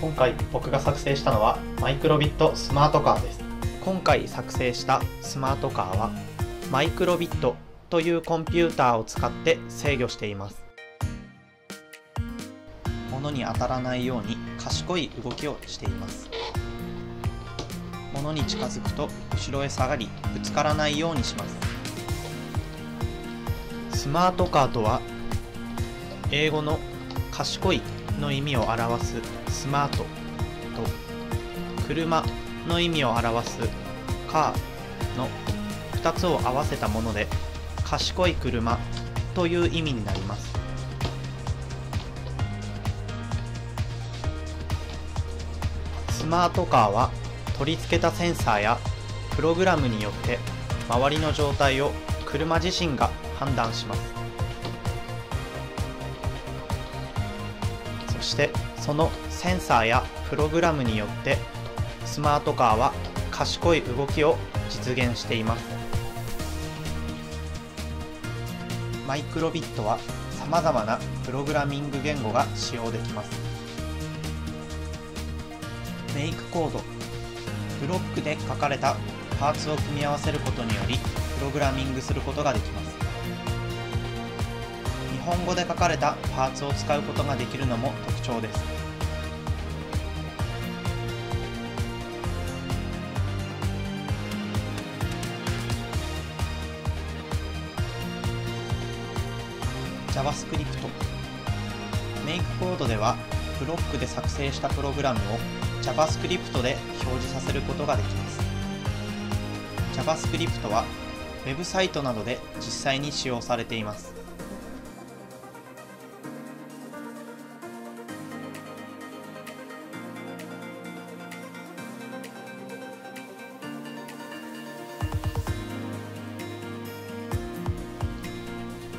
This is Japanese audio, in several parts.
今回僕が作成したのはマイクロビットスマートカーです。今回作成したスマートカーはマイクロビットというコンピューターを使って制御しています。物に当たらないように賢い動きをしています。物に近づくと後ろへ下がりぶつからないようにします。スマートカーとは英語の賢いの意味を表すスマートと車の意味を表すカーの2つを合わせたもので賢い車という意味になります。スマートカーは取り付けたセンサーやプログラムによって周りの状態を車自身が判断します。そしてそのセンサーやプログラムによってスマートカーは賢い動きを実現しています。マイクロビットはさまざまなプログラミング言語が使用できます。メイクコード。ブロックで書かれたパーツを組み合わせることによりプログラミングすることができます。本語で書かれたパーツを使うことができるのも特徴です。JavaScript メイクコードではブロックで作成したプログラムを JavaScript で表示させることができます。JavaScript はウェブサイトなどで実際に使用されています。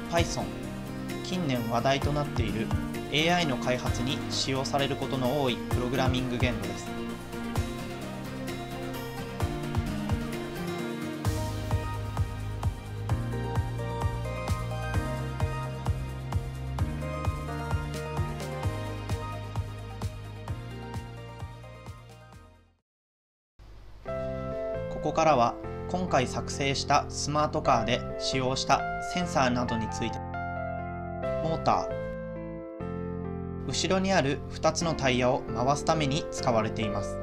Python 近年話題となっている AI の開発に使用されることの多いプログラミング言語です。ここからは今回作成したスマートカーで使用したセンサーなどについて。モーター。後ろにある2つのタイヤを回すために使われています。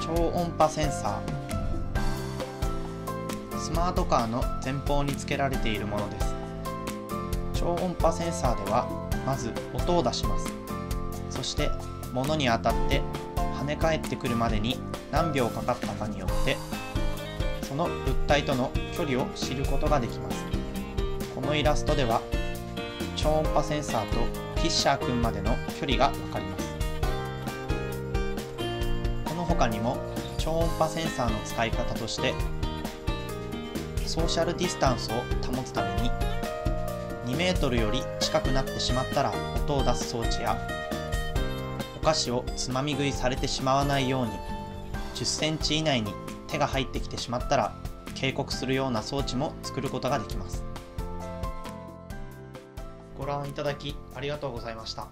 超音波センサー。マートカーの前方につけられているものです。超音波センサーではまず音を出します。そして物に当たって跳ね返ってくるまでに何秒かかったかによってその物体との距離を知ることができます。このイラストでは超音波センサーとフィッシャー君までの距離がわかります。この他にも超音波センサーの使い方としてソーシャルディスタンスを保つために2メートルより近くなってしまったら音を出す装置やお菓子をつまみ食いされてしまわないように10センチ以内に手が入ってきてしまったら警告するような装置も作ることができますご覧いただきありがとうございました。